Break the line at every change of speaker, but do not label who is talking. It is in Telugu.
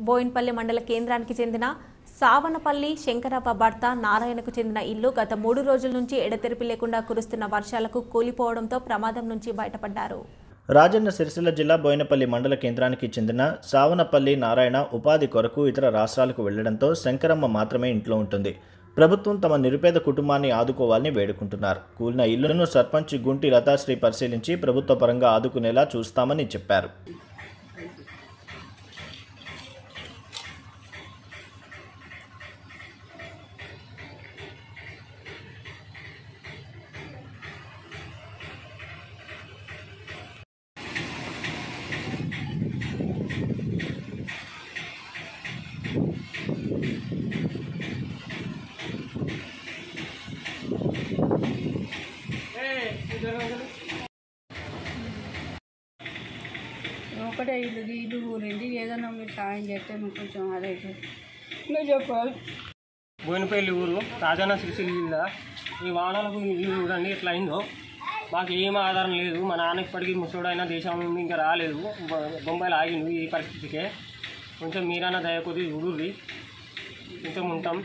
బోయిన్పల్లి మండల కేంద్రానికి చెందిన సావనపల్లి శంకరప్ప భర్త నారాయణకు చెందిన ఇల్లు గత మూడు రోజుల నుంచి ఎడతెరిపి లేకుండా కురుస్తున్న వర్షాలకు కూలిపోవడంతో ప్రమాదం నుంచి బయటపడ్డారు.
రాజన్న సిరిసిల్ల జిల్లా బోయినపల్లి మండల కేంద్రానికి చెందిన సావనపల్లి నారాయణ ఉపాధి కొరకు ఇతర రాష్ట్రాలకు వెళ్ళడంతో శంకరమ్మ మాత్రమే ఇంట్లో ఉంటుంది. ప్రభుత్వం తమ నిరుపేద కుటుంబాన్ని ఆదుకోవాలని వేడుకుంటున్నారు. కూలిన ఇల్లును సర్పంచ్ గుంటి లతాశ్రీ పరిశీలించి ప్రభుత్వ పరంగా ఆదుకునేలా చూస్తామని చెప్పారు.
ఒకటే ఇల్లు ఇల్లు ఊరింది. ఏదైనా మీరు సాయం చేస్తే మీకు కొంచెం అదైతే. నువ్వు చెప్పాలి.
బోయినపల్లి ఊరు రాజన్న సిరిసిల్ల జిల్లా ఈ వాహనాలకు చూడండి ఎట్లా అయిందో మాకు ఏం ఆధారం లేదు. మా నాన్న ఇప్పటికీ ముసోడైనా దేశం ఇంకా రాలేదు. బొ- బొంబాయిలో ఆగిండు ఈ పరిస్థితికే. కొంచెం మీరైనా దయ కొద్ది చూడుర్రి. కొంచెం ఉంటాం.